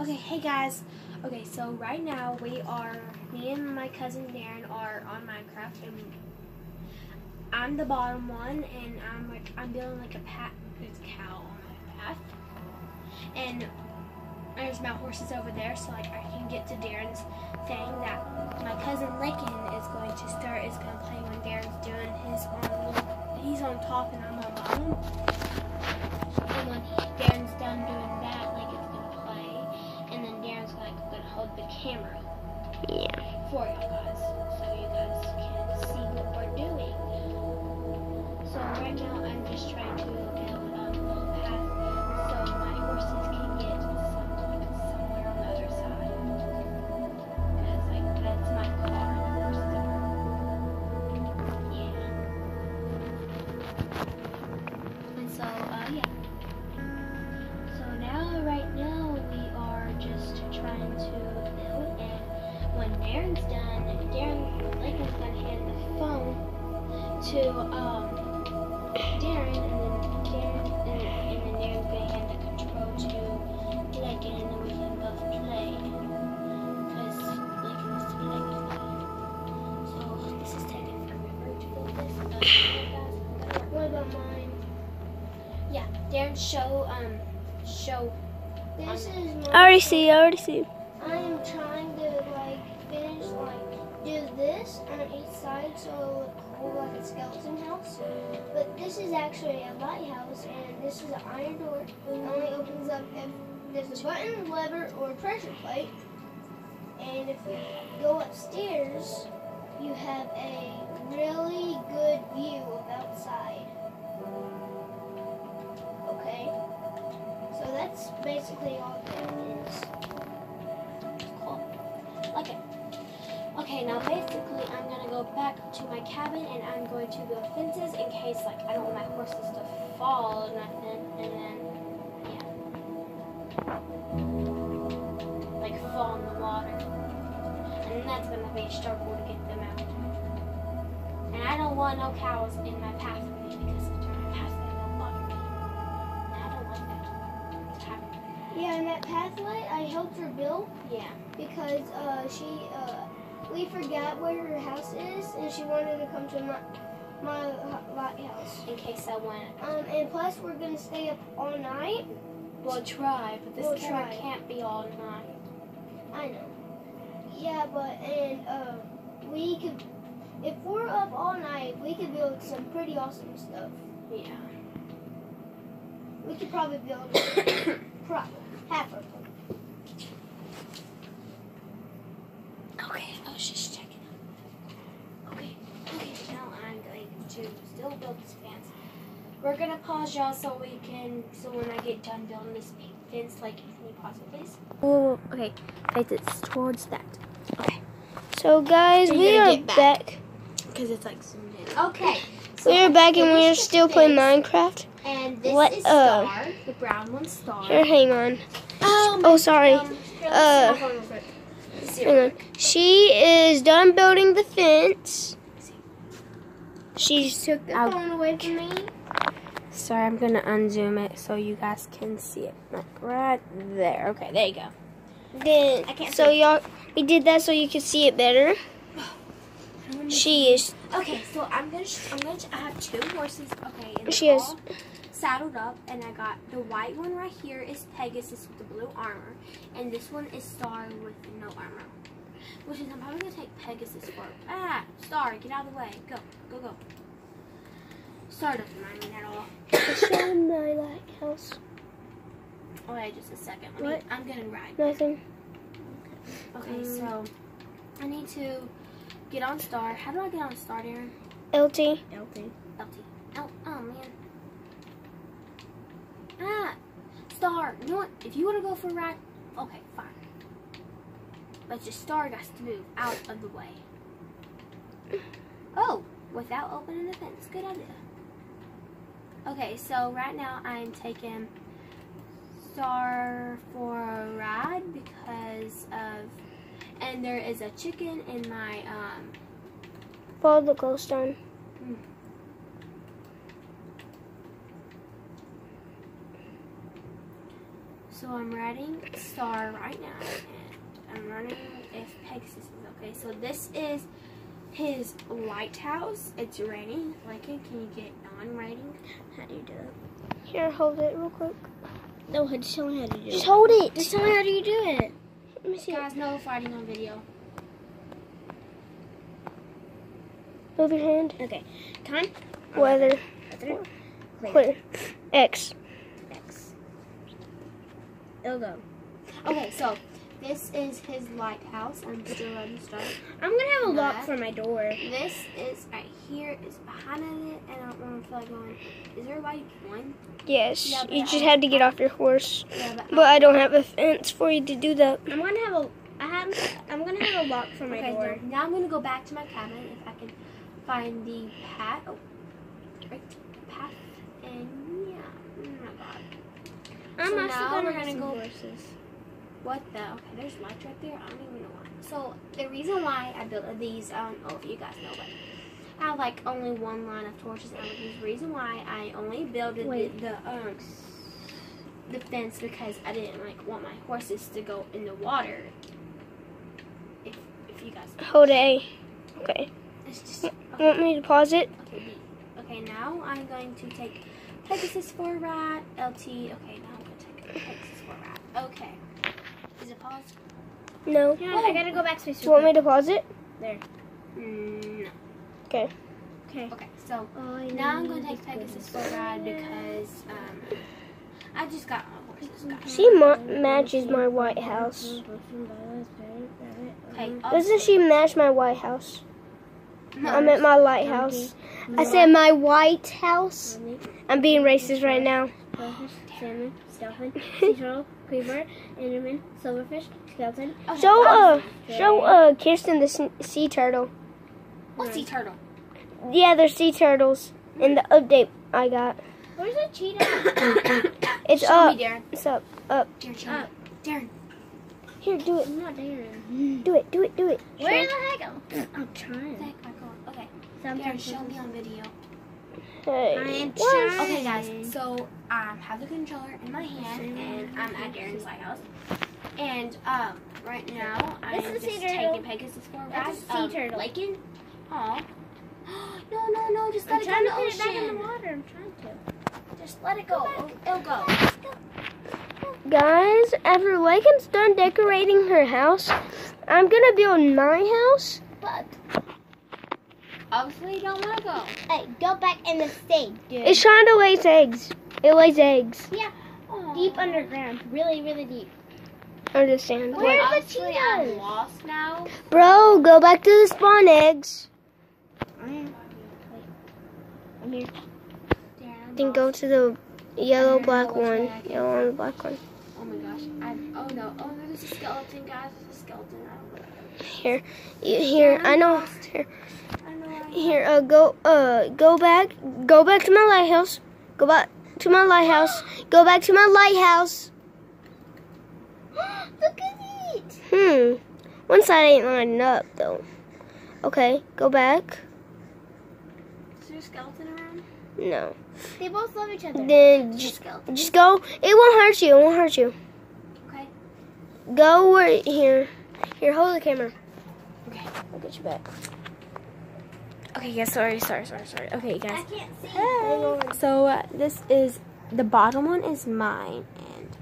Okay, hey guys. Okay, so right now we are, me and my cousin Darren are on Minecraft, and I'm the bottom one, and I'm like, I'm building like a pat, there's a cow on my path, and there's my horses over there, so like I can get to Darren's thing that my cousin Lincoln is going to start, is going to play when Darren's doing his on, he's on top and I'm on bottom. And when Darren's done doing that, like gonna hold the camera Yeah. for y'all guys, so you guys can see what we're doing. So right now I'm just trying to build um, a to um Darren, and then Darren, and, and then Darren's gonna hand the control to Lincoln, and then we can both play. Cause Lincoln wants to play with me. So this is taking forever to build this. Uh, What about mine? yeah, Darren, show um show This is I already see. I already see. I am trying to like finish like do this on each side so like a skeleton house. But this is actually a lighthouse and this is an iron door. It only opens up if there's a button, lever, or pressure plate. And if you go upstairs, you have a really good view of outside. Okay? So that's basically all cabin and I'm going to build fences in case like I don't want my horses to fall or nothing and then yeah. Like fall in the water. And that's gonna be a struggle to get them out. And I don't want no cows in my pathway because if they're in my pathway they'll bother me. And I don't want that to happen. Yeah, and that pathway, I helped her build Yeah. because uh, she, uh, we forgot where her house is, and she wanted to come to my my lighthouse. In case I went. Um, and plus, we're gonna stay up all night. We'll try, but this We'll camera try. can't be all night. I know. Yeah, but and uh, we could, if we're up all night, we could build some pretty awesome stuff. Yeah. We could probably build probably half of them. Okay, I was just checking. Okay, okay, now I'm going to still build this fence. We're gonna pause y'all so we can, so when I get done building this fence, like, can you pause it, please? Oh, okay. Face it towards that. Okay. So, guys, So we are back. Because it's like zoomed in. Okay. So We are back and we are still playing Minecraft. And this What, is uh, the brown one, Star. Here, hang on. Um, Oh, sorry. um, Uh, see my phone real quick. Let's see Hang on. She is done building the fence. She took the I'll- phone away from me. Sorry, I'm gonna unzoom it so you guys can see it. Like right there. Okay, there you go. Then, I can't so y'all, we did that so you can see it better. She is, Okay, so I'm gonna. I'm gonna. I have two horses. Okay, and She is- saddled up, and I got the white one right here is Pegasus with the blue armor, and this one is Star with no armor. Which is I'm probably gonna take Pegasus for ah Star. Get out of the way. Go, go, go. Star doesn't mind me at all. show my lighthouse. Oh wait, just a second. Let me, I'm gonna ride. Nothing. Okay, Mm. so I need to get on Star. How do I get on Star, Darren? LT. LT. LT. L. Oh man. Ah, Star. You know what? If you want to go for a ride, okay, fine. But your Star got to move out of the way. Oh, without opening the fence. Good idea. Okay, so right now I'm taking Star for a ride because of, and there is a chicken in my um Follow the glowstone. So I'm writing star right now, and I'm running if Pegasus is okay. So this is his lighthouse. It's raining. Lincoln, can you get non-writing? How do you do it? Here, hold it real quick. No, just tell me how to do Just hold it. Just tell me how do you do it. Let me see. Guys, no fighting on video. Move your hand. Okay. Time. Weather. Clear. Clear. X. X. It'll go. Okay, so this is his lighthouse. I'm still to start. I'm gonna have a lock for my door. This is right here. Is behind it, and I don't know if I going. Is there a like one? Yes. Yeah, you just I- had to get off your horse. Yeah, but, But I don't have a fence for you to do that. I'm gonna have a. I have. I'm gonna have a lock for my okay, door. so now I'm gonna go back to my cabin if I can find the path. Oh, right, the path, and yeah. Oh my god. I'm So also now gonna we're gonna go- horses. What the? Okay, there's lights right there. I don't even know why. So the reason why I built these, I don't know if you guys know, but I have like only one line of torches. And the reason why I only built the, the um the fence because I didn't like want my horses to go in the water. If if you guys, Hold A. Okay. it's just okay. Want me to pause it? Okay, Okay, now I'm going to take Pegasus for rat. LT. Okay, now I'm going to take Pegasus for rat. Okay. Is it paused? No. Hang on, I gotta go back to my Do you want me to pause it? Mm, no. Okay. Okay. Okay, so Oh, now I'm going to take Pegasus for ride because um, I just got my horses. guys. She ma- matches my White House. Okay, Doesn't she match my White House? No. I'm at my lighthouse. I said my White House. I'm being racist right now. Goldfish, salmon, dolphin, sea turtle, creeper, enderman, silverfish, skeleton. Okay, Show uh, show uh, Kirsten the sea turtle. What's sea turtle? Yeah, there's sea turtles in the update I got. Where's the cheetah? It's Show up. me, Darren. It's up. Up. Darren, Up. Darren. Here, do it. I'm not daring. Do it. Do it. Do it. Where Show. the heck? I'm trying. Thank my God. Okay, Darren, Sometimes show me on video. Hey. I am What? trying. Okay, guys. So I have the controller in my hand, and I'm at Darren's lighthouse. And um, right now I'm This is just a sea turtle. taking Pegasus for a ride. That's a sea um, turtle. Lakin. Aw. No, no, no! Just let I'm it go trying in to the put it back in the water. I'm trying to. Just let it go. It'll, it'll go. Guys, after Lakin's done decorating her house, I'm gonna build my house. But Obviously, you don't want to go. hey, go back in the state, dude. It's trying to lay eggs. It lays eggs. Yeah. Deep underground, really, really deep. Understand? Where- Where's the Obviously, I'm lost now. Bro, go back to the spawn eggs. I'm, I'm here. Darren, Then go to the yellow black one. which way I Yellow and black one. Oh my gosh. I, oh no. Oh no, there's a skeleton, guys. There's a skeleton. I don't know. Here, Y- here. I know. Here, I know. I here. Uh, go. Uh, go back. Go back to my lighthouse. Go back to my lighthouse. Go back to my lighthouse. Look at it. Hmm. One side ain't lining up though. Okay, go back. Is there a skeleton around? No. They both love each other. Then Just just, go. It won't hurt you. It won't hurt you. Okay. Go where here. Here, hold the camera. Okay. I'll get you back. Okay, yeah, sorry, sorry, sorry, sorry. Okay, I guys. can't see. Hang. So uh, this is the bottom one is mine, and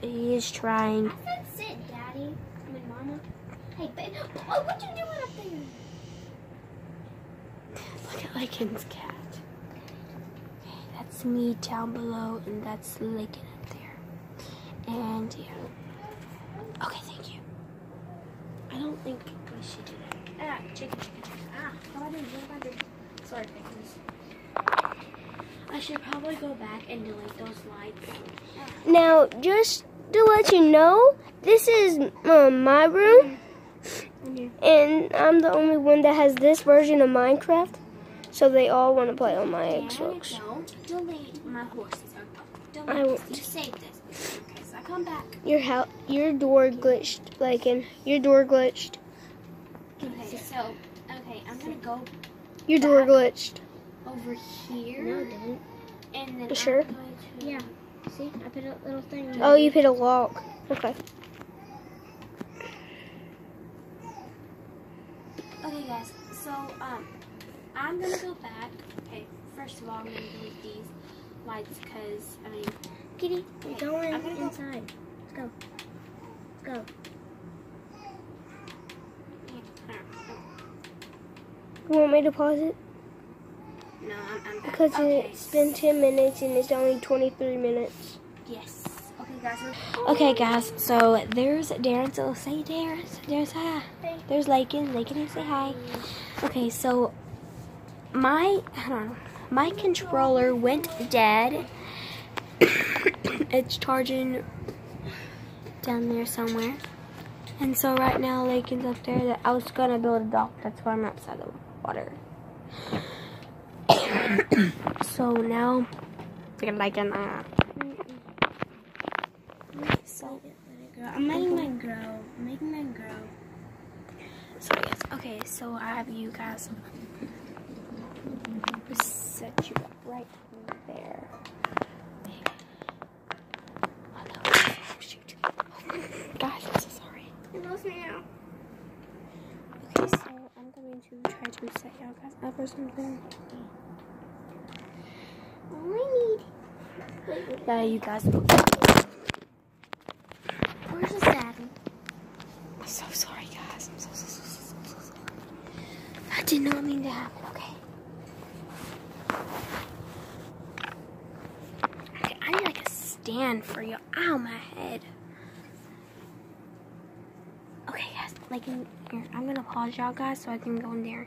he is trying. I said sit, Daddy. I mean, Mama. Hey, babe. Oh, what you doing up there? Look at Lakin's cat. Okay, that's me down below, and that's Lakin up there. And yeah. Okay, thank you. I don't think we should do that. Ah, chicken, chicken, chicken. Ah, how I did what I did. Sorry, Pegasus. I should probably go back and delete those lights. Now, just to let you know, this is uh, my room, and I'm the only one that has this version of Minecraft. So they all want to play on my Dan, Xbox. don't delete my horses. Don't I won't. You save this. Okay, so I come back. Your your door glitched, like your door glitched. Okay, so okay, I'm gonna go Your door glitched. over here. No, it didn't. And then You sure? I'm going to Yeah. See, I put a little thing. Oh, you put a lock. Okay. Okay, guys. So um, I'm gonna go back. Okay, first of all, I'm gonna delete these lights because I mean, Kitty, we're going I'm gonna go- inside. Let's go. Let's go. You want me to pause it? no, I'm, I'm back. Because okay. it's been 10 minutes and it's only 23 minutes. Yes. Okay, guys. Okay, guys. So there's Darren. So say Darren. There's hi. There's Lakin. Lakin, say hi. Okay, so my hold on. My controller went dead. it's charging down there somewhere. And so right now Lakin's up there. That I was gonna build a dock. That's why I'm outside the water. so now, like an uh, so I'm making mine grow. I'm making mine grow. So yes, okay, so I have you guys set you up right there. Oh no, oh, shoot. Guys, I'm so sorry. You lost me now. Okay, so I'm going to try to set y'all guys up or something. All I need. Yeah, you guys. Where's the saddle? I'm so sorry, guys. I'm so, so, so, so, so, so sorry. That did not mean to happen, okay? Okay, I need like a stand for you. Ow, my head. Okay, guys, like in here, I'm gonna pause y'all guys so I can go in there